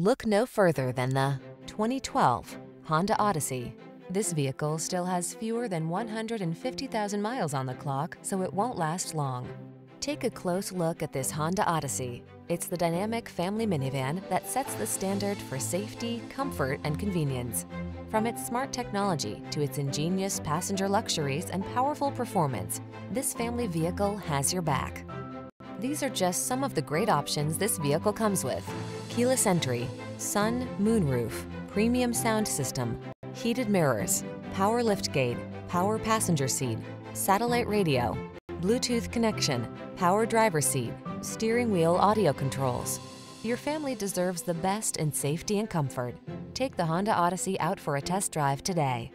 Look no further than the 2012 Honda Odyssey. This vehicle still has fewer than 150,000 miles on the clock, so it won't last long. Take a close look at this Honda Odyssey. It's the dynamic family minivan that sets the standard for safety, comfort, and convenience. From its smart technology to its ingenious passenger luxuries and powerful performance, this family vehicle has your back. These are just some of the great options this vehicle comes with. Keyless entry, sun, moonroof, premium sound system, heated mirrors, power liftgate, power passenger seat, satellite radio, Bluetooth connection, power driver seat, steering wheel audio controls. Your family deserves the best in safety and comfort. Take the Honda Odyssey out for a test drive today.